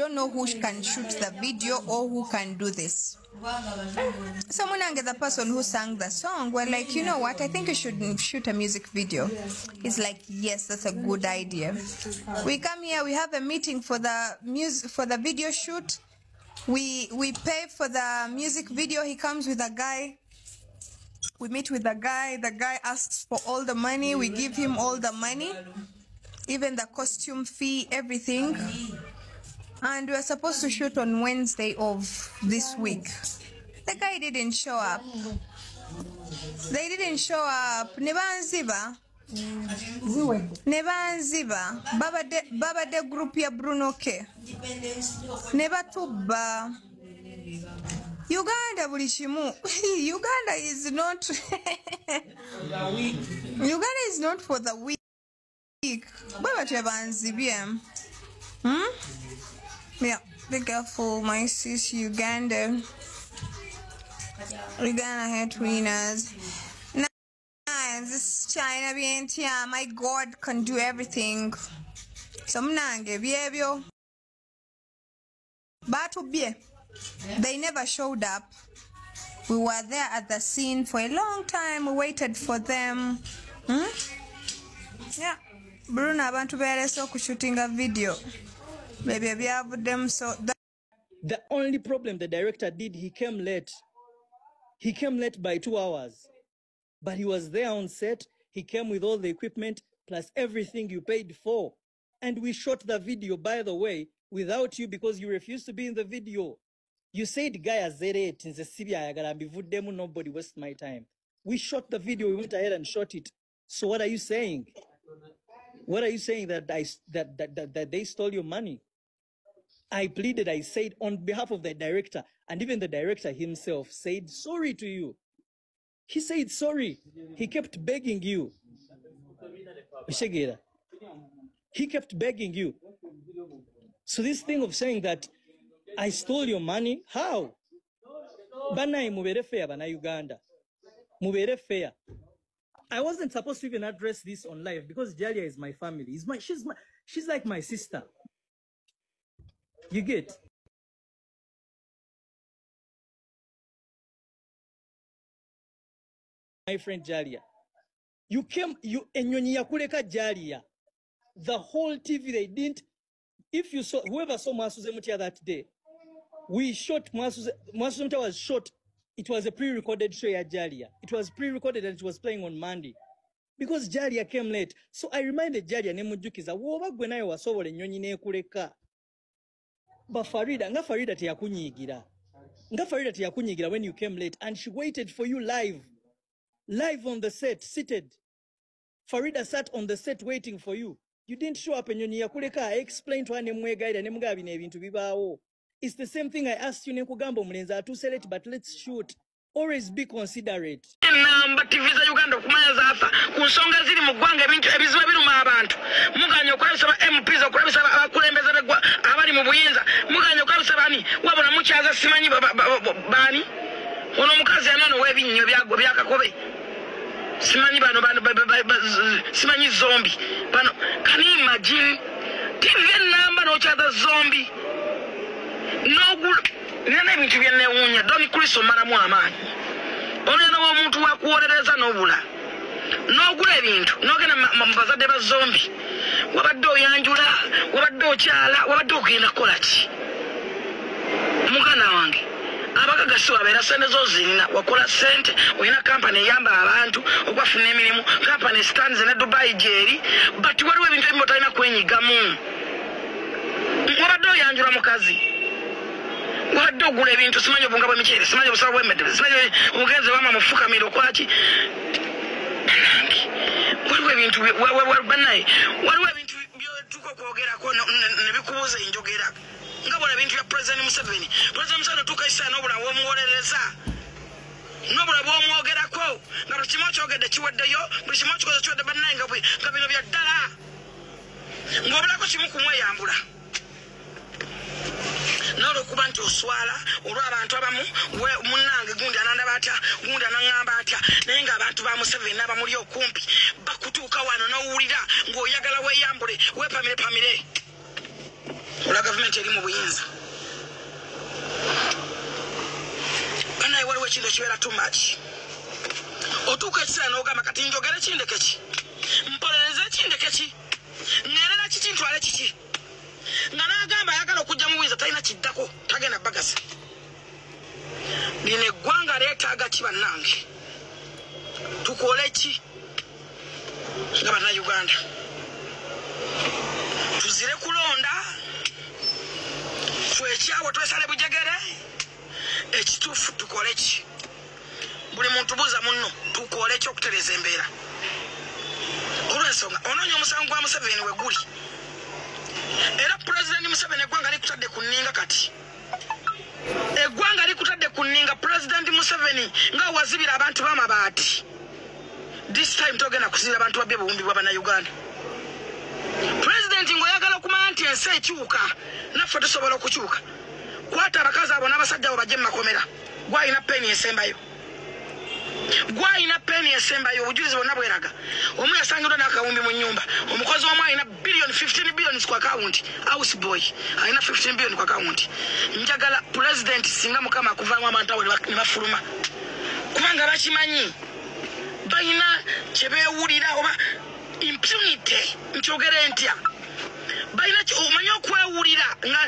don't know who can shoot the video or who can do this. So Munang, the person who sang the song, we're like, you know what? I think you should shoot a music video. He's like, yes, that's a good idea. We come here, we have a meeting for the music for the video shoot. We we pay for the music video. He comes with a guy. We meet with the guy. The guy asks for all the money. We give him all the money, even the costume fee, everything. And we were supposed to shoot on Wednesday of this week. The guy didn't show up. They didn't show up. Ne banziba. Ne banziba. Babadde babadde group ya Bruno K. Ne batubba. Uganda buli. Uganda is not Uganda is not for the weak. Bwe batyo banzibye. Hmm? Yeah, be careful, my sis Uganda. Uganda had winners. Nice, this China BNT, my God can do everything. So mnange byebyo. Batubye. They never showed up. We were there at the scene for a long time. We waited for them. Hmm? Yeah. Bruno abantu beerese okushootinga video. Bebyo byavuddemu so that The only problem the director did, he came late. He came late by two hours. But he was there on set. He came with all the equipment plus everything you paid for. And we shot the video, by the way, without you because you refused to be in the video. You said, guy azerete nze sibi ayagala mbivuddemu nobody waste my time. We shot the video, we went ahead and shot it. So what are you saying? What are you saying that I that that, that, that they stole your money? I pleaded, I said on behalf of the director, and even the director himself said sorry to you. He said sorry. He kept begging you. He kept begging you. So this thing of saying that I stole your money, how? Uganda. I wasn't supposed to even address this on live because Jalia is my family. Is my she's my she's like my sister. You get? My friend Jalia. You came, you, enyonyi yakuleka Jalia. The whole TV, they didn't, if you saw, whoever saw Mwasuze Mutia that day, we shot, Mwasuze Mutia was shot, it was a pre-recorded show at Jalia. It was pre-recorded and it was playing on Monday. Because Jalia came late. So I reminded Jalia ne mujjukiza, woba gwe naye wasobola ennyonyi n'ekuleka. But Farida, nga Farida teyakunyiigira. Nga Farida teyakunyiigira when you came late and she waited for you live. Live on the set, seated. Farida sat on the set waiting for you. You didn't show up ennyonyi yakuleka. I explained to her ne mwegaira ne mugamba bino ebintu bibaawo. It's the same thing I asked you ne nkugamba omulenzi atuuse late but let's shoot. Always be considerate. enamba tv za uganda okumanya zaafa. Ku nsonga ziri mu ggwanga ebintu ebizibu biruma abantu. Muganya okulabisa ba mps okulabisa aba- abakulembeze b'eggwa abali mu buyinza. Muganya okulabisa bani wabula mukyaza simanyi ba- ba- ba- ba- baani? Ono omukazi anono w'ebinnyo byakakobe simanyi bano simanyi zombi. Bano imagine? Tv enamba n'okyaza zombi. N'ogula nina ebintu byenewuunya doni kristo omalamu amaanyi. Onena omuntu wakuwolereza n'obula. N'ogula ebintu n'ogenda mu- bazadde ba zombi. Wabadde oyanjula wabadde okyala wabadde ogenda kukola ki? Muganda wange abagagasi wabeera sente zozirina wakola sente olina kampani eyamba abantu okwafuna emirimu. Kampani stanze ne dubayi gyeri but waliwo ebintu ebimu otalina kwenyigamu. Wabadde oyanjula mukazi wadde ogula ebintu simanyi obunga bwemiceere simanyi obusawo bwemedde simanyi obugenzi wama mufukamiro okwaki nange. Waliwo ebintu bannaye waliwo ebintu byotuka okwogerako ne- ne- ne bikubuuza enjogera. Nga bwala ebintu bya pulezidenti museveni pulezidenti museveni otuuka ekisaa n'obula bwomuwolereza. N'obula bwomwogerako nga buli kimu okyogedde kiweddeyo buli kimu okikoze kiwedde bannaye nga bino bya ddala. Ng'obulako kimu kumweyambula n'olwokuba nti oswala olw'abantu abamu munnange gundi anandaba atya gundi anaŋŋamba atya naye ng'abantu ba museveni n'abamuli okumpi bakutuuka wano n'owulira ng'oyagala weeyambule weepamire pamire. Olwa gavumenti eri mu buyinza. Banaye waliwo ekintu ekibeera too much. Otuuka ekiseera n'ogamba kati njogere kindeke ki mpolereze kindeke ki ŋŋerera kiki ntwale kiki? Buyinza talina kiddako tagenda bagasa lino eggwanga leetaaga ki bannange tukole ki nga bannayuganda tuzire kulonda twekyawo twesale bujegere ekituufu tukole ki buli muntu buuza munno tukole ki okutereza embeera olwensonga onoonya omusango gwa museveni we guli era pulezidenti museveni eggwanga likutadde ku nninga kati. Eggwanga likutadde ku nninga pulezidenti museveni nga wazibira abantu b'amabaati this time togenda kuzibira abantu babye buwumbi bwa bannayuganda. Pulezidenti ng'oyagala okumanya nti ensi ekyuka naffe tusobola okukyuka. Kwata abakazi abo n'abasajja abo bajje mu makomera. Gwalina peeni esembayo gwalina peeni esembayo obujulizi bwonna bweraga. Omu yasangirwa n'akawumbi mu nyumba omukozi omu alina biliyoni 15 biliyoni ku akawunti house boy alina 15 biliyoni ku akawunti njagala pulezidenti singa mukama akuvaamu abantu abo ne bafuluma. Kubanga bakimanyi balina kyebeewulira oba impunity nkyogere ntya? Balina omanyi okwewulira nga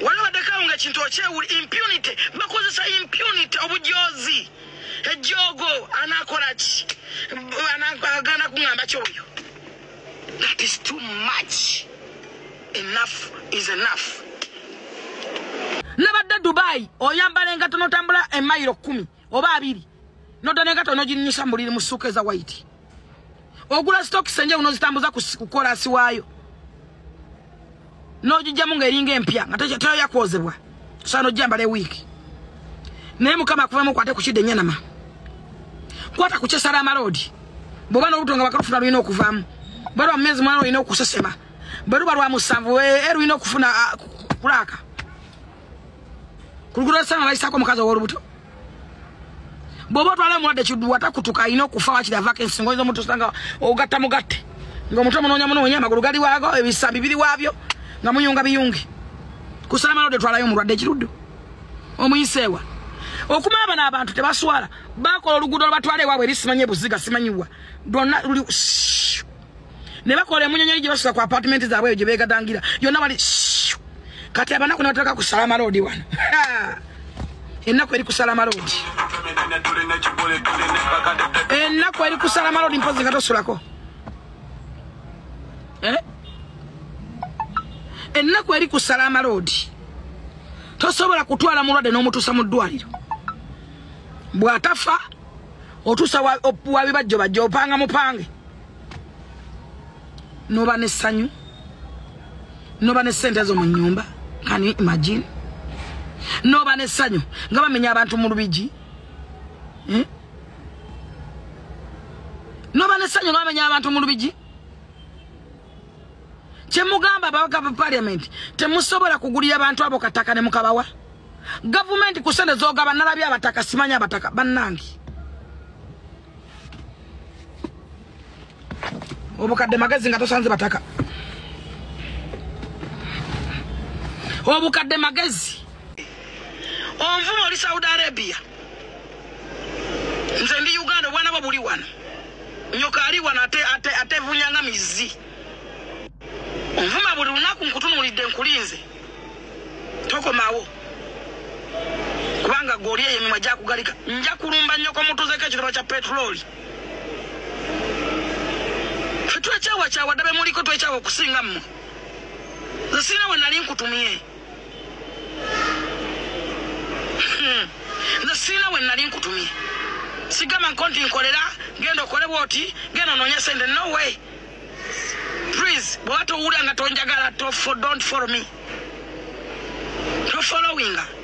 wali baddekawo nga ekintu okyewuli impunity bakozesa impunity obujozi ejoogo anakola ki? Agenda kuŋŋamba kyoyo that is too much. Enough is enough. Nabadde dubayi oyambala engato notambula emayiro kumi oba abiri nodana engato noginyisa muliri mu ssuuka eza white. Ogula stokisi enjeru nozitambuza ku kolasi waayo. Nogijjamu ngaeringa empya nga teyoyakwozebwa osaa nojambala ewiiki naye mukama akuvamu kwate kukidde enyanama kwata kukyesala amaloodi bwoba n'olubuto nga bakalufuna lulina okuvaamu. Bwe lwa mumezi mwana olina okusesema. Bwe luba lwa musanvu e lulina okufuna kulaaka ku lugudo lwesana bayisaako omukazi ow'olubuto. Bw'oba otwala omulwadde kiddu watakutuka alina okufa wakiri avakensi ngaoyinza omuntu osanga ogatta mugatte. Ngaomutwe munoonya munoonya amagulu gali waago ebisambi biri waabyo nga muyunga biyungi. Kusala malode twalayo omulwadde ekiruddu. Omuyiseewa okumanya bano abantu tebaswala. Bakola oluguudo lwebatwala ewaabwe eri simanyi ebuziga simanyiwa lwonna luli ne bakola emunyonyeri gye basuka ku apartimenti zaabwe eyo gye beegadangira. Yonna bali kati abanaku ne bateka kusala malodi wano. Ennaku eri kusala malodi ennaku eri kusala malodi mpozi nga tosulako. Eh? ennaku eri kusala amaloodi tosobola kutwala mulwadde n'omutuusa mu ddwaliro bw'atafa otuusa wa- wabibajjo bajja opanga mupange. Noba n'essanyu noba n'essente zo mu nyumba kani imagine. Noba n'essanyu nga bamenya abantu mu lubigi Eh? noba n'essanyu nga bamenya abantu mu lubigi. Kyemugamba ababaka ba paliamenti temusobola kugulira abantu abo kataka ne mukabawa gavumenti ku sente zogaba nalabye abataka simanyi abataka bannange. Obukadde magezi nga tosanze bataka. Obukadde magezi. Onvuma oli saudi arabia. Nze ndi uganda obwana bwo buli wano. Nyoka ali wano ate- ate- atevunyanga mizi onvuma buli lunaku nkutunulidde nkulinze. Tokomawo kubanga goli eyo emimwa gyakugalika. Nja kulumba nnyo komutuzeko ekiraba kya petulooli fe twekyawakyawa ddabe muliko twekyawa okusinga mmwe. Nze sirina we nali nkutumye. Hmm. nze sirina we nali nkutumye. Sigamba nko nti nkolera genda okole bwoti genda ononye sente. No way. Please bwewatowulira nga tonjagala don't follow me. Tofollowinga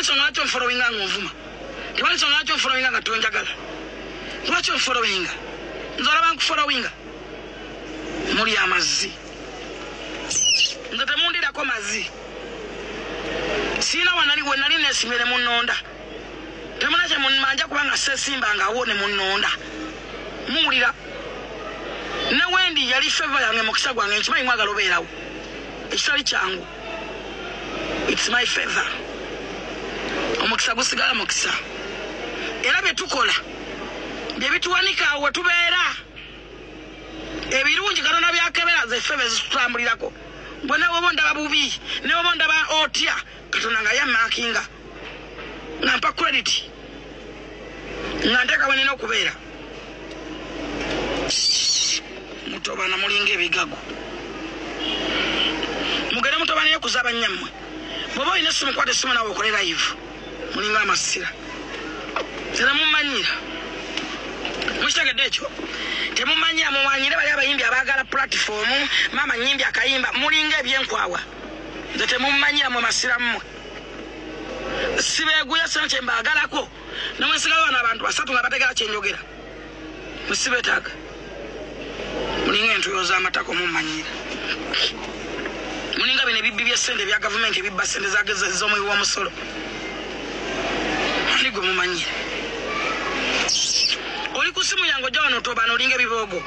nsonga lwaki onfollowinga nga onvuma tebali nsonga lwaki onfollowinga nga tonjagala lwaki onfollowinga nze olaba nkufollowinga muli amazzi. Nze temundirako mazzi. Siina wanali we nali nesimire munonda temuna kyemumanja kubanga sesimbanga awo ne munonda muwulira. Ne wendi yali feva yange mukisa gwange nkimanyi mwagala obeerawo. Ekitali kyangu. Its my feather omukisa gusigala mukisa. Era byetukola byebituwanika awo wetubeera ebirungi katonda byakebera zeffe bezitutambulirako bwe newoba ndaba bubi newoba ndaba otya katonda nga yammakinga nga mpa credit nga nteeka we nina okubeera. Mutobana mulinga ebigago mugere mutobana yekuza banyammwe bwoba olina essimu kwata essimu nawe okole live mulinga amasira. Era mumanyira mukitegedde ekyo? Temumanyira mumanyire bali abayimbi abaagala platform maama nyimbi akayimba mulinga ebyenkwawa. Nze temumanyira mwe masira mmwe. Sibeeguya sena kyembaagalako nomwesigayo wano abantu basatu nga bategera kyenjogera musibeetaaga mulinga entuyo z'amatako mumanyira mulinga bino ebibbi byesente bya gavumenti ebibba sente w'omusolo. ani gwe mumanyire oli ku simu yange ojja wano otobana olinga ebiboogo.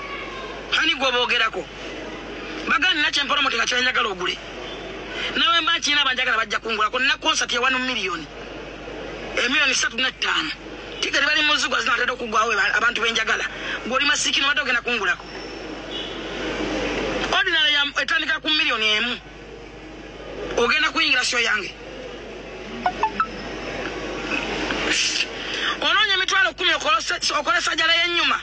Ani gwe oboogerako baganira kyempolomoti nga kyenjagala ogule. Nawe mba kirina abanjagala bajja kungulako nina konsati ewanu miliyoni. Emiliyoni satu nettaano tigeri bali muzigwa zinatera okugwawo abantu benjagala. Gweoli masikini badde ogenda kungulako. Ordinary etandika ku miliyoni emu. Ogenda kuyingira syo yange onoonya emitwalo kumi okole sajala y'ennyuma.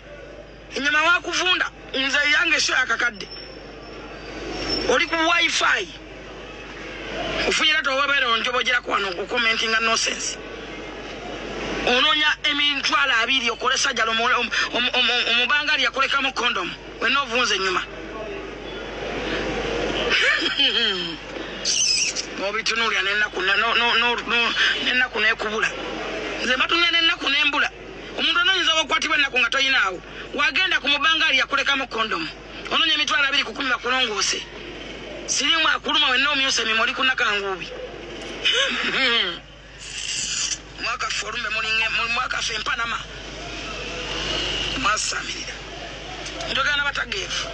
Enyuma wakuvunda nze yange syo yakakadde. Oli ku wifi. Ofunyira towabeera onjobogerako wano okukomentinga nosense onoonya emitwalo abiri okole sajala omubangali yakolekamu kondomu wena ovunza enyuma obitunulya nenaku nekubula. Nze mbatunulya nenaku nembula wakwatibwa enaku nga toyinaawo wagenda ku mubangali yakolekamu kondomu ononya emitwalo abiri kukumi bakulongoose sirimu akuluma wenna omyusa emimwe oli kunakanguubi mwakafe olumbe mwakafe empanama mwasamirira. Ntogera nabatageevu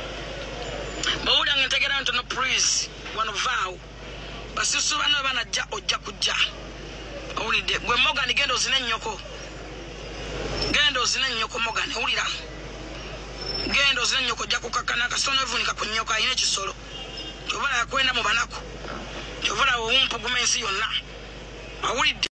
bawulyange ntegera ntono prise wano vaawo. Basusu bano banajja ojja kujja. Owulidde gwe mogani genda ozine ennyoko genda ozine ennyoko mogani owulira genda ozine ennyoko ojja kukakkana kasitona evunika ku nnyoko alina ekisolo. Kyovala yakwenda mu banaku kyovala wowumpuguma ensi yonna. Awulidde